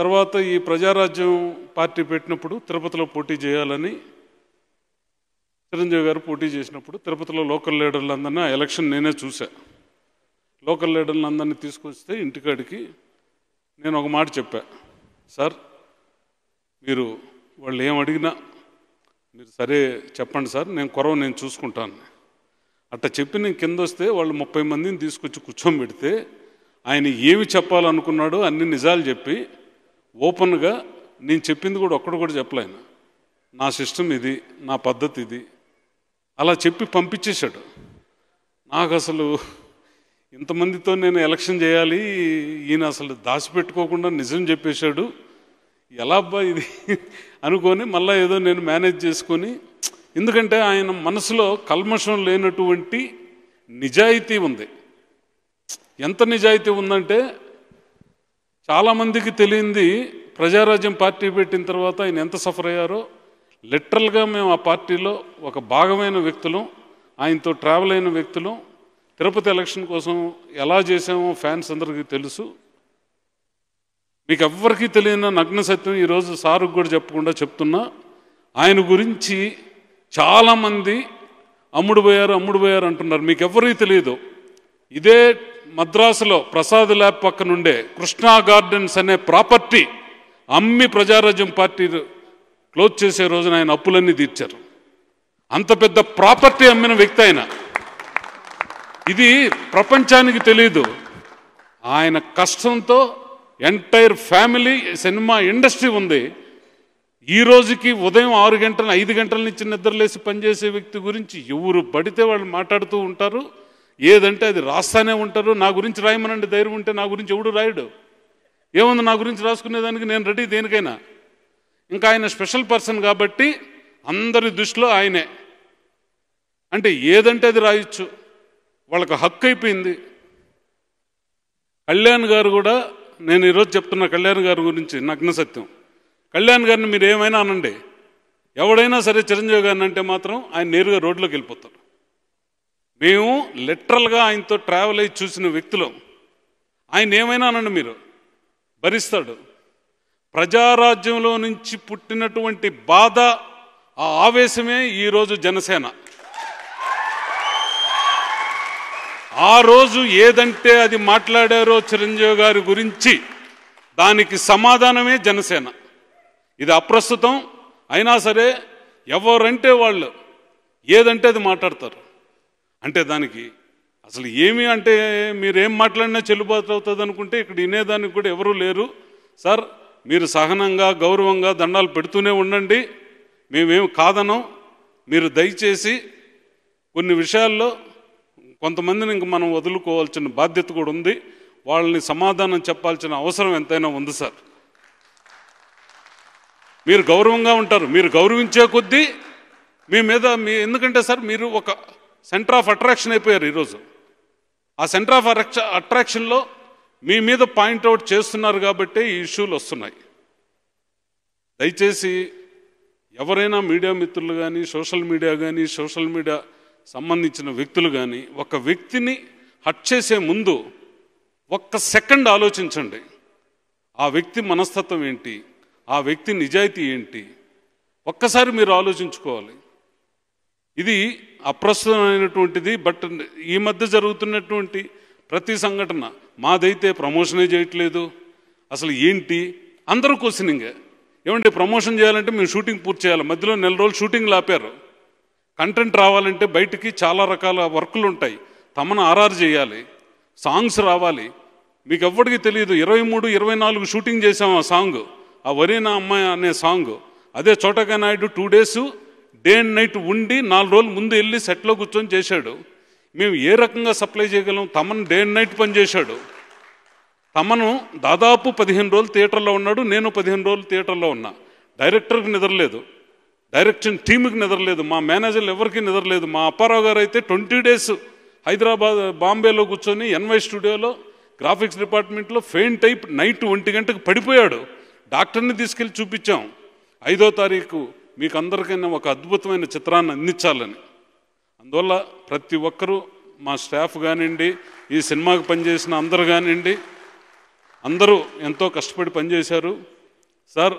తర్వాత ఈ ప్రజారాజ్యం పార్టీ పెట్టినప్పుడు తిరుపతిలో పోటీ చేయాలని చిరంజీవి గారు పోటీ చేసినప్పుడు తిరుపతిలో లోకల్ లీడర్లందరినీ ఆ ఎలక్షన్ నేనే చూసా లోకల్ లీడర్లందరినీ తీసుకొస్తే ఇంటికాడికి నేను ఒక మాట చెప్పా. సార్ మీరు వాళ్ళు ఏం అడిగినా మీరు సరే చెప్పండి సార్ నేను కొరవ నేను చూసుకుంటాను. అట్ట చెప్పి నేను కింద వస్తే వాళ్ళు ముప్పై మందిని తీసుకొచ్చి కూర్చోబెడితే ఆయన ఏమి చెప్పాలనుకున్నాడో అన్ని నిజాలు చెప్పి ఓపెన్గా నేను చెప్పింది కూడా ఒక్కడు కూడా చెప్పలేను నా సిస్టమ్ ఇది నా పద్ధతి ఇది. అలా చెప్పి పంపించేశాడు. నాకు అసలు ఇంతమందితో నేను ఎలక్షన్ చేయాలి ఈయన అసలు దాచిపెట్టుకోకుండా నిజం చెప్పేశాడు. ఎలా అబ్బా ఇది అనుకొని మళ్ళీ ఏదో నేను మేనేజ్ చేసుకొని ఎందుకంటే ఆయన మనసులో కల్మషం లేనటువంటి నిజాయితీ ఉంది. ఎంత నిజాయితీ ఉందంటే చాలామందికి తెలియంది ప్రజారాజ్యం పార్టీ పెట్టిన తర్వాత ఆయన ఎంత సఫర్ అయ్యారో. లిటరల్గా మేము ఆ పార్టీలో ఒక భాగమైన వ్యక్తులు ఆయనతో ట్రావెల్ అయిన వ్యక్తులు. తిరుపతి ఎలక్షన్ కోసం ఎలా చేసామో ఫ్యాన్స్ అందరికీ తెలుసు. మీకు ఎవ్వరికీ తెలియని నగ్న సత్యం ఈరోజు సారు కూడా చెప్పకుండా చెప్తున్నా. ఆయన గురించి చాలామంది అమ్ముడు పోయారు అమ్ముడు పోయారు అంటున్నారు. మీకు ఎవరికీ తెలియదు. ఇదే మద్రాసులో ప్రసాద్ ల్యాబ్ పక్క నుండే కృష్ణా గార్డెన్స్ అనే ప్రాపర్టీ అమ్మి ప్రజారాజ్యం పార్టీ క్లోజ్ చేసే రోజున ఆయన అప్పులన్నీ తీర్చారు. అంత పెద్ద ప్రాపర్టీ అమ్మిన వ్యక్తి ఆయన. ఇది ప్రపంచానికి తెలియదు ఆయన కష్టంతో ఎంటైర్ ఫ్యామిలీ సినిమా ఇండస్ట్రీ ఉంది. ఈ రోజుకి ఉదయం ఆరు గంటల ఐదు గంటల నుంచి నిద్రలేసి పనిచేసే వ్యక్తి గురించి ఎవరు పడితే వాళ్ళు మాట్లాడుతూ ఉంటారు. ఏదంటే అది రాస్తానే ఉంటారు నా గురించి రాయమనండి ధైర్యం ఉంటే నా గురించి ఎవడు రాయడు. ఏముంది నా గురించి రాసుకునేదానికి నేను రెడీ దేనికైనా? ఇంకా ఆయన స్పెషల్ పర్సన్ కాబట్టి అందరి దృష్టిలో ఆయనే. అంటే ఏదంటే అది రాయొచ్చు. వాళ్ళకి హక్కు అయిపోయింది. కళ్యాణ్ గారు కూడా నేను ఈరోజు చెప్తున్న కళ్యాణ్ గారి గురించి నగ్న సత్యం. కళ్యాణ్ గారిని మీరు ఏమైనా అనండి. ఎవడైనా సరే చిరంజీవి గారిని అంటే మాత్రం ఆయన నేరుగా రోడ్లోకి వెళ్ళిపోతారు. మేము లిటరల్గా ఆయనతో ట్రావెల్ అయ్యి చూసిన వ్యక్తులు. ఆయన ఏమైనా అనండి మీరు? భరిస్తాడు. ప్రజారాజ్యంలో నుంచి పుట్టినటువంటి బాధ ఆ ఆవేశమే ఈరోజు జనసేన. ఆ రోజు ఏదంటే అది మాట్లాడారో చిరంజీవి గారి గురించి దానికి సమాధానమే జనసేన. ఇది అప్రస్తుతం అయినా సరే ఎవరంటే వాళ్ళు ఏదంటే అది మాట్లాడతారు. అంటే దానికి అసలు ఏమి అంటే మీరేం మాట్లాడినా చెల్లుబాటు అవుతుంది అనుకుంటే ఇక్కడ వినేదానికి కూడా ఎవరూ లేరు. సార్ మీరు సహనంగా గౌరవంగా దండాలు పెడుతూనే ఉండండి. మేమేమి కాదనం. మీరు దయచేసి కొన్ని విషయాల్లో కొంతమందిని ఇంక మనం వదులుకోవాల్సిన బాధ్యత కూడా ఉంది. వాళ్ళని సమాధానం చెప్పాల్సిన అవసరం ఎంతైనా ఉంది సార్. మీరు గౌరవంగా ఉంటారు. మీరు గౌరవించే కొద్దీ మీ మీద మీ ఎందుకంటే సార్ మీరు ఒక సెంటర్ ఆఫ్ అట్రాక్షన్ అయిపోయారు ఈరోజు. ఆ సెంటర్ ఆఫ్ అట్రాక్షన్లో మీ మీద పాయింట్అవుట్ చేస్తున్నారు కాబట్టి ఈ ఇష్యూలు వస్తున్నాయి. దయచేసి ఎవరైనా మీడియా మిత్రులు కానీ సోషల్ మీడియా కానీ సోషల్ మీడియా సంబంధించిన వ్యక్తులు కానీ ఒక వ్యక్తిని హట్ చేసే ముందు ఒక్క సెకండ్ ఆలోచించండి. ఆ వ్యక్తి మనస్తత్వం ఏంటి? ఆ వ్యక్తి నిజాయితీ ఏంటి? ఒక్కసారి మీరు ఆలోచించుకోవాలి. ఇది అప్రస్తుతమైనటువంటిది బట్ ఈ మధ్య జరుగుతున్నటువంటి ప్రతి సంఘటన మాదైతే ప్రమోషనే చేయట్లేదు. అసలు ఏంటి? అందరూ క్వశ్చనింగే. ఏమంటే ప్రమోషన్ చేయాలంటే మేము షూటింగ్ పూర్తి చేయాలి. మధ్యలో నెల రోజులు షూటింగ్ ఆపారు కంటెంట్ రావాలంటే బయటికి చాలా రకాల వర్కులు ఉంటాయి. తమను ఆర్ఆర్ చేయాలి. సాంగ్స్ రావాలి. మీకు ఎవ్వడికి తెలియదు ఇరవై మూడు ఇరవై నాలుగు షూటింగ్ చేసాం ఆ సాంగ్. ఆ వరీనా అమ్మాయి అనే సాంగ్. అదే చోటగా Naidu two days day and night ఉండి నాలుగు రోజులు ముందు వెళ్ళి సెట్లో కూర్చొని చేశాడు. మేము ఏ రకంగా సప్లై చేయగలం? తమను డే అండ్ నైట్ పని చేశాడు. తమను దాదాపు పదిహేను రోజులు థియేటర్లో ఉన్నాడు. నేను పదిహేను రోజులు థియేటర్లో ఉన్నా. డైరెక్టర్కి నిద్రలేదు. డైరెక్షన్ టీమ్కి నిద్రలేదు. మా మేనేజర్లు ఎవరికి నిద్రలేదు. మా అప్పారావు గారు అయితే ట్వంటీ డేస్ హైదరాబాద్ బాంబేలో కూర్చొని ఎన్వై స్టూడియోలో గ్రాఫిక్స్ డిపార్ట్మెంట్లో ఫెయిన్ టైప్ నైట్ ఒంటి గంటకు పడిపోయాడు. డాక్టర్ని తీసుకెళ్ళి చూపించాం. ఐదో తారీఖు మీకు అందరికైనా ఒక అద్భుతమైన చిత్రాన్ని అందించాలని. అందువల్ల ప్రతి ఒక్కరూ మా స్టాఫ్ కానివ్వండి ఈ సినిమాకి పనిచేసిన అందరు కానివ్వండి అందరూ ఎంతో కష్టపడి పనిచేశారు. సార్